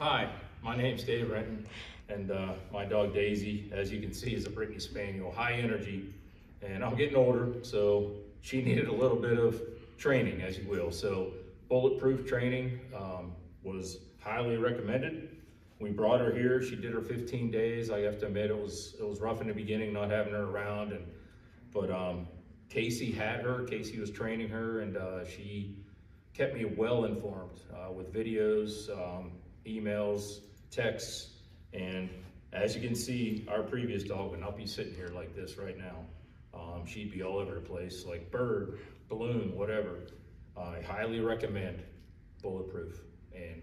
Hi, my name's Dave Renton, and uh, my dog Daisy, as you can see, is a Brittany Spaniel, high energy. And I'm getting older, so she needed a little bit of training, as you will. So bulletproof training um, was highly recommended. We brought her here. She did her 15 days. I have to admit, it was it was rough in the beginning not having her around, and but um, Casey had her. Casey was training her, and uh, she kept me well informed uh, with videos, um, emails, texts, and as you can see, our previous dog would not be sitting here like this right now. Um, she'd be all over the place, like bird, balloon, whatever. I highly recommend Bulletproof and.